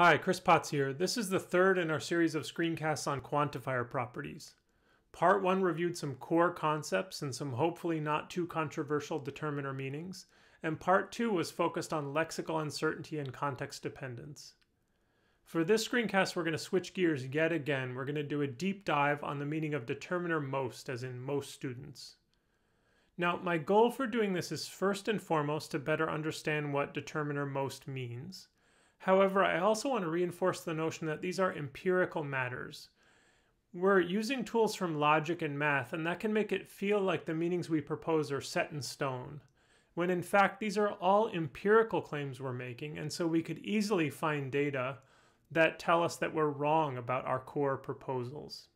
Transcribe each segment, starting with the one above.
Hi, Chris Potts here. This is the third in our series of screencasts on quantifier properties. Part 1 reviewed some core concepts and some hopefully not too controversial determiner meanings, and Part 2 was focused on lexical uncertainty and context dependence. For this screencast, we're going to switch gears yet again. We're going to do a deep dive on the meaning of determiner most, as in most students. Now, my goal for doing this is first and foremost to better understand what determiner most means. However, I also want to reinforce the notion that these are empirical matters. We're using tools from logic and math, and that can make it feel like the meanings we propose are set in stone, when in fact these are all empirical claims we're making, and so we could easily find data that tell us that we're wrong about our core proposals.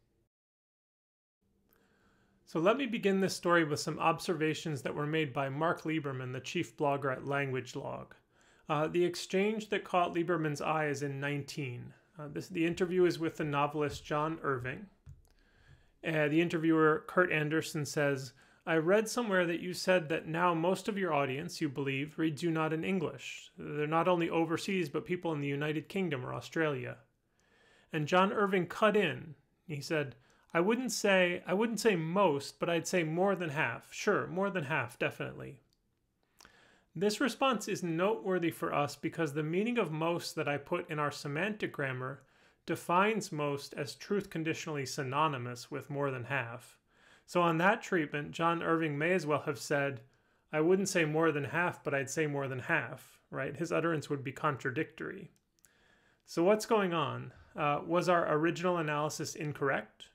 So let me begin this story with some observations that were made by Mark Liberman, the chief blogger at LanguageLog. Uh, the exchange that caught Liberman's eye is in 19. Uh, this, the interview is with the novelist John Irving. Uh, the interviewer, Kurt Andersen, says, I read somewhere that you said that now most of your audience, you believe, reads you not in English. They're not only overseas, but people in the United Kingdom or Australia. And John Irving cut in. He said, I wouldn't say I wouldn't say most, but I'd say more than half. Sure, more than half, definitely. This response is noteworthy for us because the meaning of most that I put in our semantic grammar defines most as truth conditionally synonymous with more than half. So on that treatment, John Irving may as well have said, I wouldn't say more than half, but I'd say more than half, right? His utterance would be contradictory. So what's going on? Uh, was our original analysis incorrect?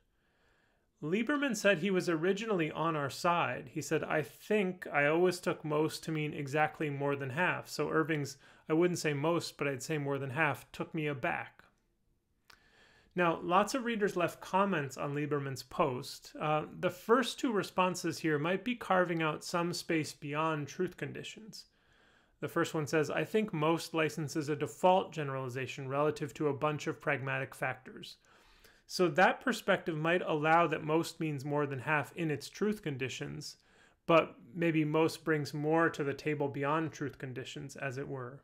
Liberman said he was originally on our side. He said, I think I always took most to mean exactly more than half. So Irving's, I wouldn't say most, but I'd say more than half, took me aback. Now, lots of readers left comments on Liberman's post. Uh, the first two responses here might be carving out some space beyond truth conditions. The first one says, I think most licenses a default generalization relative to a bunch of pragmatic factors. So that perspective might allow that most means more than half in its truth conditions, but maybe most brings more to the table beyond truth conditions, as it were.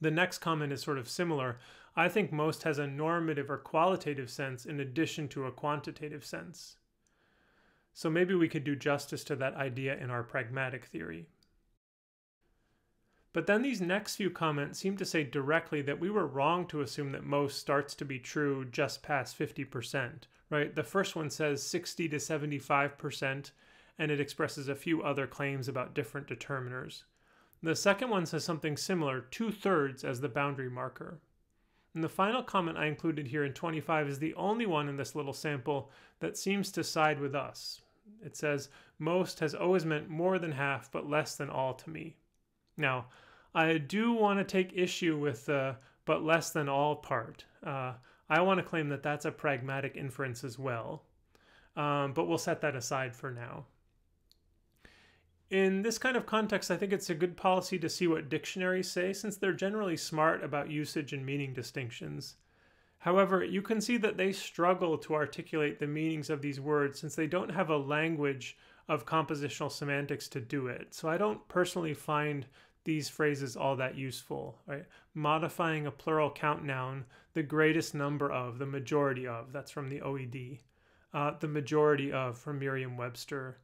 The next comment is sort of similar. I think most has a normative or qualitative sense in addition to a quantitative sense. So maybe we could do justice to that idea in our pragmatic theory. But then these next few comments seem to say directly that we were wrong to assume that most starts to be true just past 50%, right? The first one says 60 to 75%, and it expresses a few other claims about different determiners. The second one says something similar, two thirds as the boundary marker. And the final comment I included here in 25 is the only one in this little sample that seems to side with us. It says, most has always meant more than half, but less than all to me. Now, I do want to take issue with the but less than all part. Uh, I want to claim that that's a pragmatic inference as well, um, but we'll set that aside for now. In this kind of context, I think it's a good policy to see what dictionaries say since they're generally smart about usage and meaning distinctions. However, you can see that they struggle to articulate the meanings of these words since they don't have a language of compositional semantics to do it. So I don't personally find these phrases all that useful, right? Modifying a plural count noun, the greatest number of, the majority of, that's from the OED. Uh, the majority of from Merriam-Webster.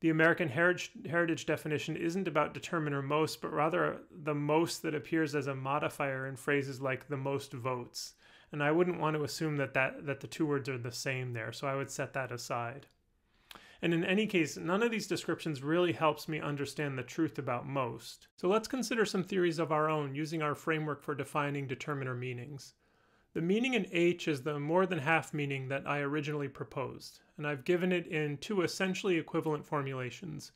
The American heritage, heritage definition isn't about determiner most, but rather the most that appears as a modifier in phrases like the most votes. And I wouldn't want to assume that, that, that the two words are the same there, so I would set that aside. And in any case, none of these descriptions really helps me understand the truth about most. So let's consider some theories of our own using our framework for defining determiner meanings. The meaning in H is the more than half meaning that I originally proposed, and I've given it in two essentially equivalent formulations.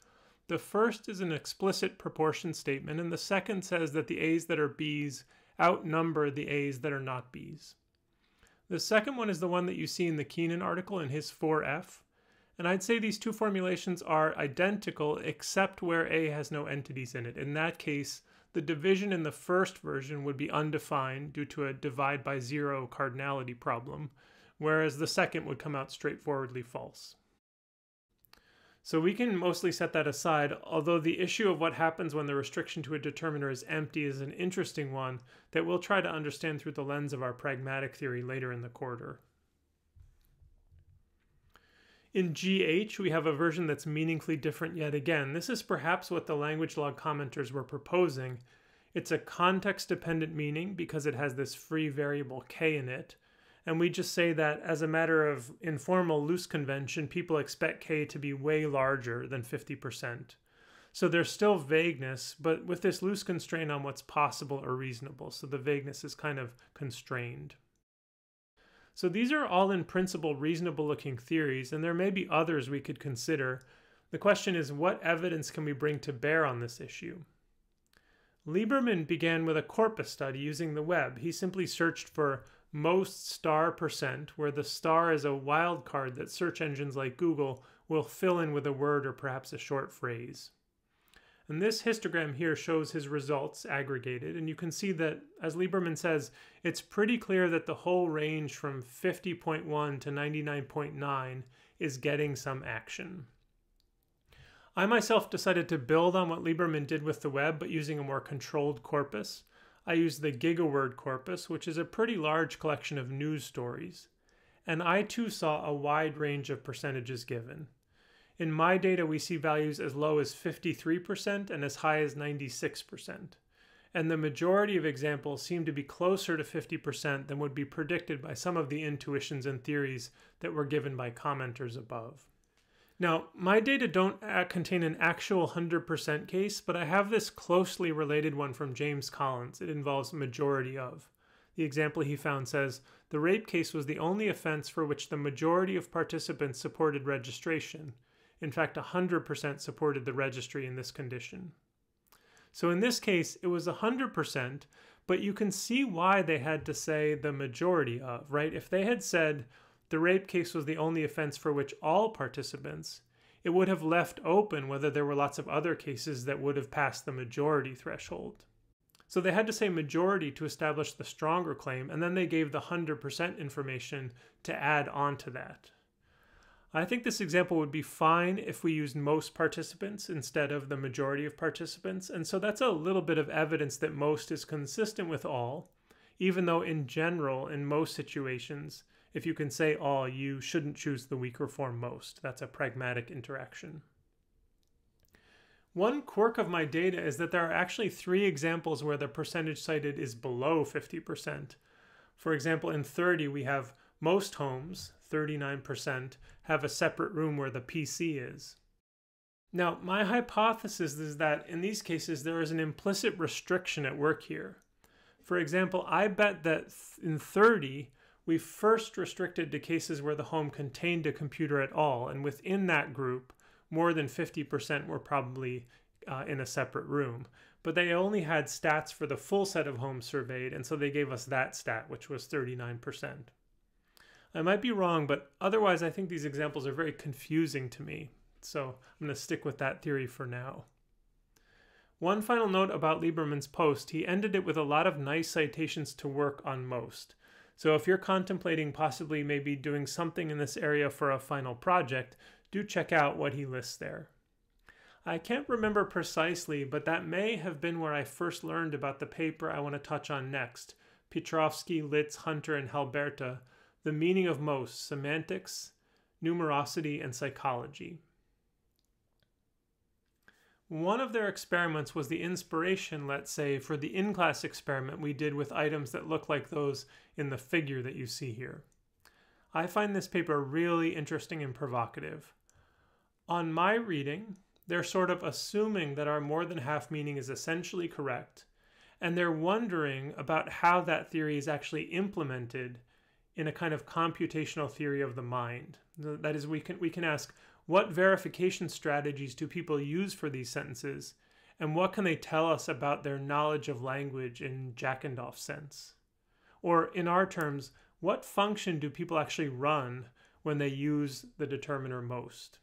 The first is an explicit proportion statement, and the second says that the A's that are B's outnumber the A's that are not B's. The second one is the one that you see in the Keenan article in his 4F, and I'd say these two formulations are identical except where A has no entities in it. In that case, the division in the first version would be undefined due to a divide by zero cardinality problem, whereas the second would come out straightforwardly false. So we can mostly set that aside, although the issue of what happens when the restriction to a determiner is empty is an interesting one that we'll try to understand through the lens of our pragmatic theory later in the quarter. In GH, we have a version that's meaningfully different yet again. This is perhaps what the language log commenters were proposing. It's a context-dependent meaning because it has this free variable k in it, and we just say that as a matter of informal loose convention, people expect K to be way larger than 50%. So there's still vagueness, but with this loose constraint on what's possible or reasonable. So the vagueness is kind of constrained. So these are all in principle reasonable looking theories, and there may be others we could consider. The question is, what evidence can we bring to bear on this issue? Liberman began with a corpus study using the web. He simply searched for most star percent, where the star is a wildcard that search engines like Google will fill in with a word or perhaps a short phrase. And this histogram here shows his results aggregated, and you can see that, as Liberman says, it's pretty clear that the whole range from 50.1 to 99.9 is getting some action. I myself decided to build on what Liberman did with the web, but using a more controlled corpus. I used the GigaWord corpus, which is a pretty large collection of news stories, and I too saw a wide range of percentages given. In my data, we see values as low as 53% and as high as 96%. And the majority of examples seem to be closer to 50% than would be predicted by some of the intuitions and theories that were given by commenters above. Now, my data don't uh, contain an actual 100% case, but I have this closely related one from James Collins. It involves majority of. The example he found says the rape case was the only offense for which the majority of participants supported registration. In fact, 100% supported the registry in this condition. So in this case, it was 100%, but you can see why they had to say the majority of, right? If they had said the rape case was the only offense for which all participants, it would have left open whether there were lots of other cases that would have passed the majority threshold. So they had to say majority to establish the stronger claim, and then they gave the 100% information to add on to that. I think this example would be fine if we used most participants instead of the majority of participants, and so that's a little bit of evidence that most is consistent with all, even though in general, in most situations, if you can say all, you shouldn't choose the weaker form most. That's a pragmatic interaction. One quirk of my data is that there are actually three examples where the percentage cited is below 50%. For example, in 30, we have most homes, 39%, have a separate room where the PC is. Now, my hypothesis is that in these cases there is an implicit restriction at work here. For example, I bet that in 30, we first restricted to cases where the home contained a computer at all, and within that group, more than 50% were probably uh, in a separate room. But they only had stats for the full set of homes surveyed, and so they gave us that stat, which was 39%. I might be wrong, but otherwise, I think these examples are very confusing to me. So I'm going to stick with that theory for now. One final note about Liberman's post he ended it with a lot of nice citations to work on most. So if you're contemplating possibly maybe doing something in this area for a final project, do check out what he lists there. I can't remember precisely, but that may have been where I first learned about the paper I want to touch on next, Pietroski, Lidz, Hunter, and Halberda, The Meaning of Most, Semantics, Numerosity, and Psychology. One of their experiments was the inspiration, let's say, for the in-class experiment we did with items that look like those in the figure that you see here. I find this paper really interesting and provocative. On my reading, they're sort of assuming that our more than half meaning is essentially correct, and they're wondering about how that theory is actually implemented in a kind of computational theory of the mind. That is, we can, we can ask, what verification strategies do people use for these sentences? And what can they tell us about their knowledge of language in Jackendoff's sense? Or in our terms, what function do people actually run when they use the determiner most?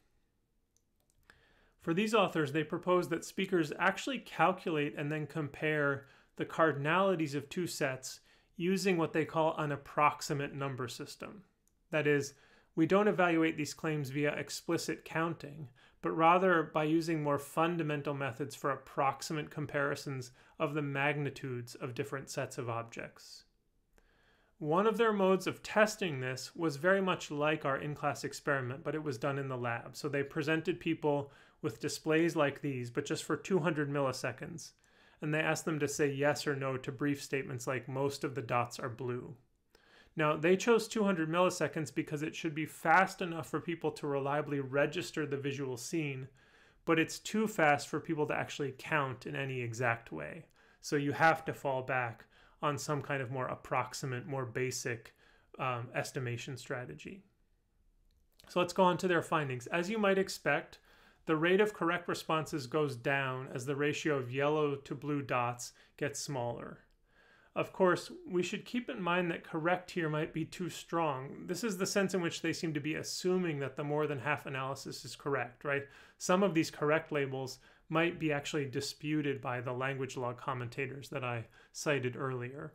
For these authors, they propose that speakers actually calculate and then compare the cardinalities of two sets using what they call an approximate number system. That is, we don't evaluate these claims via explicit counting, but rather by using more fundamental methods for approximate comparisons of the magnitudes of different sets of objects. One of their modes of testing this was very much like our in-class experiment, but it was done in the lab. So they presented people with displays like these, but just for 200 milliseconds. And they asked them to say yes or no to brief statements like most of the dots are blue. Now, they chose 200 milliseconds because it should be fast enough for people to reliably register the visual scene, but it's too fast for people to actually count in any exact way. So you have to fall back on some kind of more approximate, more basic um, estimation strategy. So let's go on to their findings. As you might expect, the rate of correct responses goes down as the ratio of yellow to blue dots gets smaller. Of course, we should keep in mind that correct here might be too strong. This is the sense in which they seem to be assuming that the more than half analysis is correct, right? Some of these correct labels might be actually disputed by the language log commentators that I cited earlier.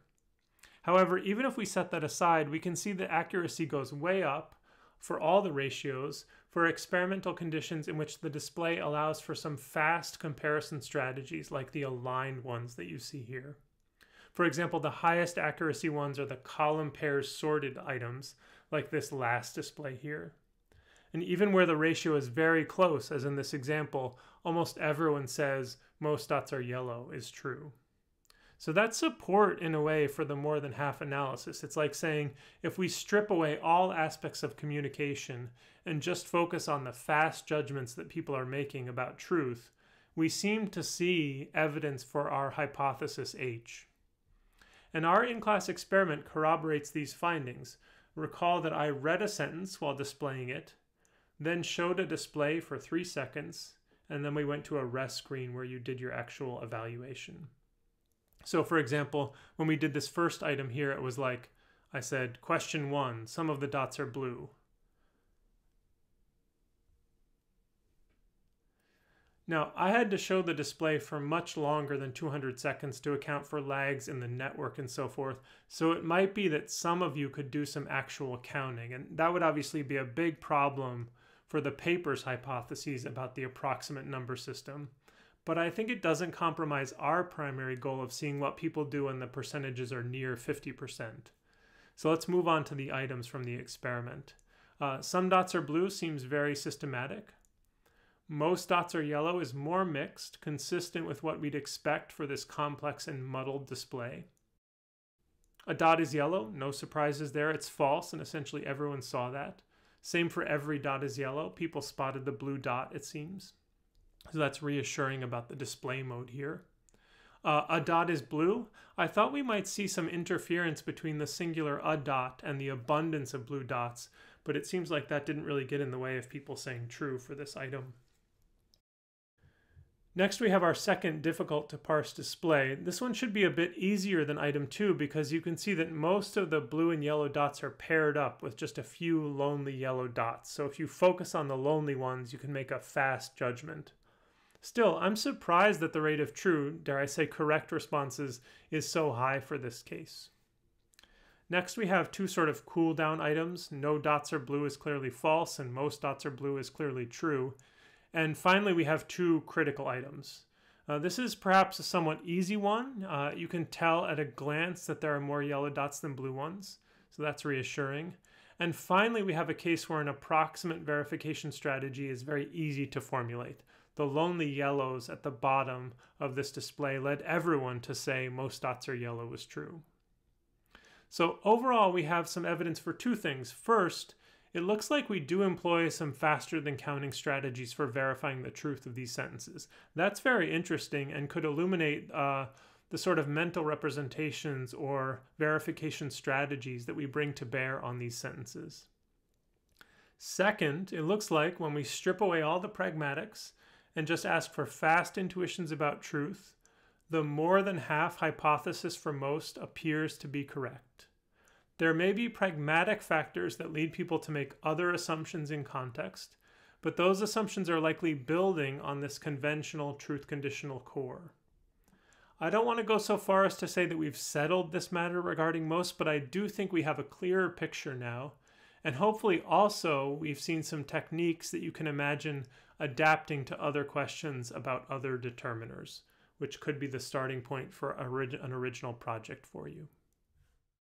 However, even if we set that aside, we can see that accuracy goes way up for all the ratios for experimental conditions in which the display allows for some fast comparison strategies like the aligned ones that you see here. For example, the highest accuracy ones are the column pairs sorted items, like this last display here. And even where the ratio is very close, as in this example, almost everyone says most dots are yellow is true. So that's support in a way for the more than half analysis. It's like saying if we strip away all aspects of communication and just focus on the fast judgments that people are making about truth, we seem to see evidence for our hypothesis H. And our in-class experiment corroborates these findings. Recall that I read a sentence while displaying it, then showed a display for three seconds, and then we went to a rest screen where you did your actual evaluation. So for example, when we did this first item here, it was like, I said, question one, some of the dots are blue. Now, I had to show the display for much longer than 200 seconds to account for lags in the network and so forth, so it might be that some of you could do some actual counting, and that would obviously be a big problem for the paper's hypotheses about the approximate number system. But I think it doesn't compromise our primary goal of seeing what people do when the percentages are near 50%. So let's move on to the items from the experiment. Uh, some dots are blue seems very systematic. Most dots are yellow is more mixed, consistent with what we'd expect for this complex and muddled display. A dot is yellow, no surprises there. It's false, and essentially everyone saw that. Same for every dot is yellow. People spotted the blue dot, it seems. So that's reassuring about the display mode here. Uh, a dot is blue. I thought we might see some interference between the singular a dot and the abundance of blue dots, but it seems like that didn't really get in the way of people saying true for this item. Next we have our second difficult to parse display. This one should be a bit easier than item 2 because you can see that most of the blue and yellow dots are paired up with just a few lonely yellow dots. So if you focus on the lonely ones, you can make a fast judgment. Still, I'm surprised that the rate of true, dare I say correct responses, is so high for this case. Next we have two sort of cooldown items. No dots are blue is clearly false and most dots are blue is clearly true. And finally, we have two critical items. Uh, this is perhaps a somewhat easy one. Uh, you can tell at a glance that there are more yellow dots than blue ones, so that's reassuring. And finally, we have a case where an approximate verification strategy is very easy to formulate. The lonely yellows at the bottom of this display led everyone to say most dots are yellow is true. So overall, we have some evidence for two things. First, it looks like we do employ some faster than counting strategies for verifying the truth of these sentences. That's very interesting and could illuminate uh, the sort of mental representations or verification strategies that we bring to bear on these sentences. Second, it looks like when we strip away all the pragmatics and just ask for fast intuitions about truth, the more than half hypothesis for most appears to be correct. There may be pragmatic factors that lead people to make other assumptions in context, but those assumptions are likely building on this conventional truth conditional core. I don't want to go so far as to say that we've settled this matter regarding most, but I do think we have a clearer picture now, And hopefully, also, we've seen some techniques that you can imagine adapting to other questions about other determiners, which could be the starting point for an original project for you.